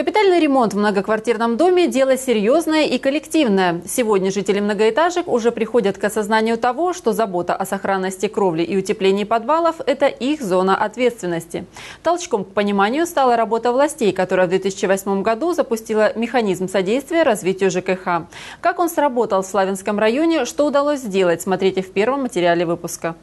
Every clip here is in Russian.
Капитальный ремонт в многоквартирном доме – дело серьезное и коллективное. Сегодня жители многоэтажек уже приходят к осознанию того, что забота о сохранности кровли и утеплении подвалов – это их зона ответственности. Толчком к пониманию стала работа властей, которая в 2008 году запустила механизм содействия развитию ЖКХ. Как он сработал в Славянском районе, что удалось сделать, смотрите в первом материале выпуска.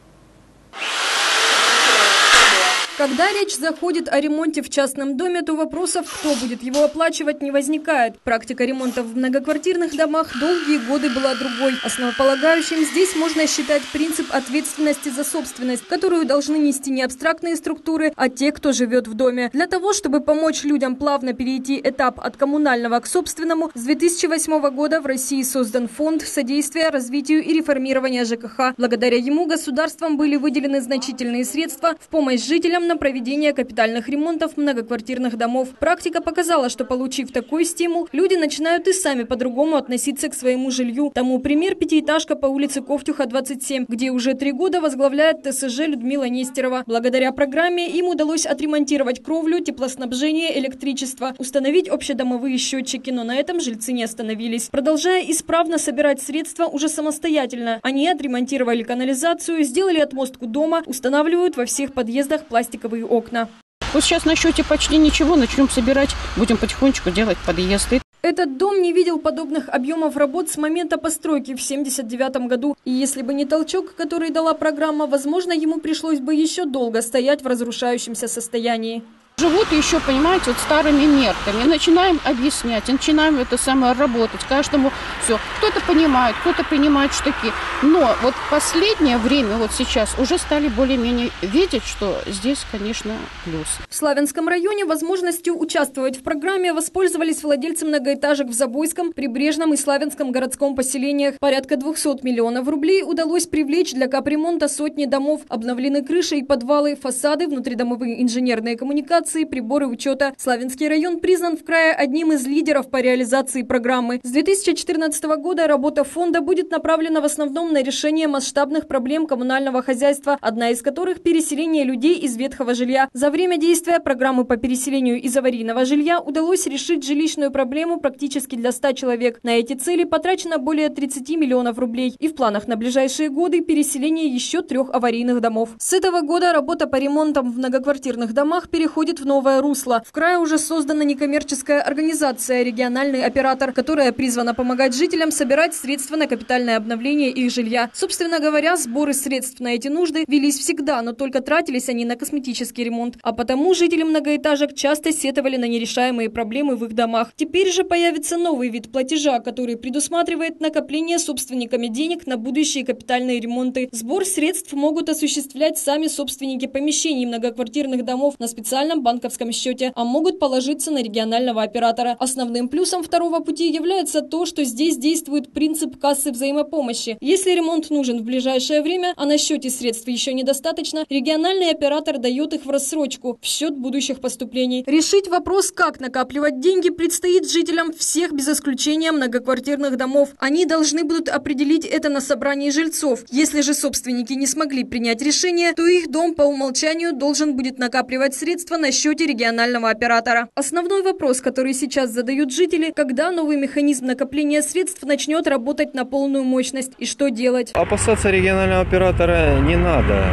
Когда речь заходит о ремонте в частном доме, то вопросов, кто будет его оплачивать, не возникает. Практика ремонта в многоквартирных домах долгие годы была другой. Основополагающим здесь можно считать принцип ответственности за собственность, которую должны нести не абстрактные структуры, а те, кто живет в доме. Для того, чтобы помочь людям плавно перейти этап от коммунального к собственному, с 2008 года в России создан фонд содействия развитию и реформирования ЖКХ. Благодаря ему государством были выделены значительные средства в помощь жителям на проведение капитальных ремонтов многоквартирных домов. Практика показала, что получив такой стимул, люди начинают и сами по-другому относиться к своему жилью. Тому пример пятиэтажка по улице Ковтюха, 27, где уже три года возглавляет ТСЖ Людмила Нестерова. Благодаря программе им удалось отремонтировать кровлю, теплоснабжение, электричество, установить общедомовые счетчики, но на этом жильцы не остановились. Продолжая исправно собирать средства уже самостоятельно, они отремонтировали канализацию, сделали отмостку дома, устанавливают во всех подъездах пластик пластиковые окна. Вот сейчас на счете почти ничего, начнем собирать, будем потихонечку делать подъезды. Этот дом не видел подобных объемов работ с момента постройки в 1979 году. И если бы не толчок, который дала программа, возможно, ему пришлось бы еще долго стоять в разрушающемся состоянии живут еще, понимаете, вот старыми мерками. Начинаем объяснять, начинаем это самое работать. Каждому все. Кто-то понимает, кто-то принимает штыки. Но вот последнее время, вот сейчас, уже стали более-менее видеть, что здесь, конечно, плюс. В Славянском районе возможностью участвовать в программе воспользовались владельцы многоэтажек в Забойском, Прибрежном и Славянском городском поселениях. Порядка 200 миллионов рублей удалось привлечь для капремонта сотни домов. Обновлены крыши и подвалы, фасады, внутридомовые инженерные коммуникации, информации, приборы учета. Славянский район признан в крае одним из лидеров по реализации программы. С 2014 года работа фонда будет направлена в основном на решение масштабных проблем коммунального хозяйства, одна из которых – переселение людей из ветхого жилья. За время действия программы по переселению из аварийного жилья удалось решить жилищную проблему практически для 100 человек. На эти цели потрачено более 30 миллионов рублей. И в планах на ближайшие годы переселение еще трех аварийных домов. С этого года работа по ремонтам в многоквартирных домах переходит в новое русло. В крае уже создана некоммерческая организация «Региональный оператор», которая призвана помогать жителям собирать средства на капитальное обновление их жилья. Собственно говоря, сборы средств на эти нужды велись всегда, но только тратились они на косметический ремонт. А потому жители многоэтажек часто сетовали на нерешаемые проблемы в их домах. Теперь же появится новый вид платежа, который предусматривает накопление собственниками денег на будущие капитальные ремонты. Сбор средств могут осуществлять сами собственники помещений многоквартирных домов на специальном банковском счете, а могут положиться на регионального оператора. Основным плюсом второго пути является то, что здесь действует принцип кассы взаимопомощи. Если ремонт нужен в ближайшее время, а на счете средств еще недостаточно, региональный оператор дает их в рассрочку в счет будущих поступлений. Решить вопрос, как накапливать деньги, предстоит жителям всех без исключения многоквартирных домов. Они должны будут определить это на собрании жильцов. Если же собственники не смогли принять решение, то их дом по умолчанию должен будет накапливать средства на счете регионального оператора. Основной вопрос, который сейчас задают жители, когда новый механизм накопления средств начнет работать на полную мощность и что делать? Опасаться регионального оператора не надо.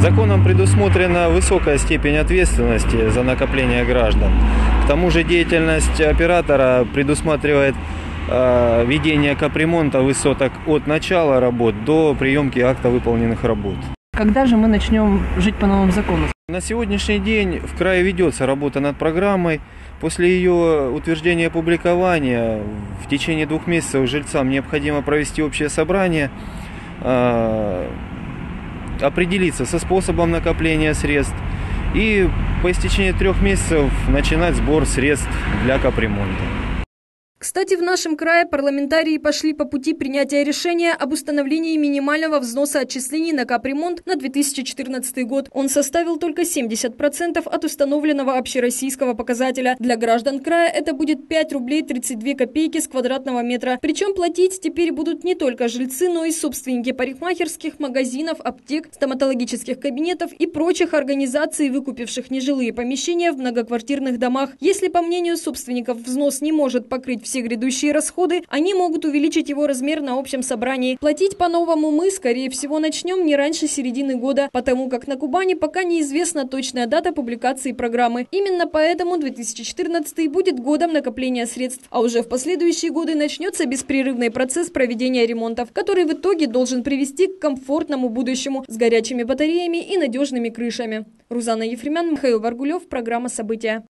Законом предусмотрена высокая степень ответственности за накопление граждан. К тому же деятельность оператора предусматривает э, ведение капремонта высоток от начала работ до приемки акта выполненных работ. Когда же мы начнем жить по новым законам? На сегодняшний день в крае ведется работа над программой. После ее утверждения и опубликования в течение двух месяцев жильцам необходимо провести общее собрание, а, определиться со способом накопления средств и по истечении трех месяцев начинать сбор средств для капремонта. Кстати, в нашем крае парламентарии пошли по пути принятия решения об установлении минимального взноса отчислений на капремонт на 2014 год. Он составил только 70% от установленного общероссийского показателя. Для граждан края это будет 5 рублей 32 копейки с квадратного метра. Причем платить теперь будут не только жильцы, но и собственники парикмахерских, магазинов, аптек, стоматологических кабинетов и прочих организаций, выкупивших нежилые помещения в многоквартирных домах. Если, по мнению собственников, взнос не может покрыть все грядущие расходы, они могут увеличить его размер на общем собрании. Платить по-новому мы, скорее всего, начнем не раньше середины года, потому как на Кубани пока неизвестна точная дата публикации программы. Именно поэтому 2014 будет годом накопления средств, а уже в последующие годы начнется беспрерывный процесс проведения ремонтов, который в итоге должен привести к комфортному будущему с горячими батареями и надежными крышами. Рузана Ефремян, Михаил Варгулев, программа «События».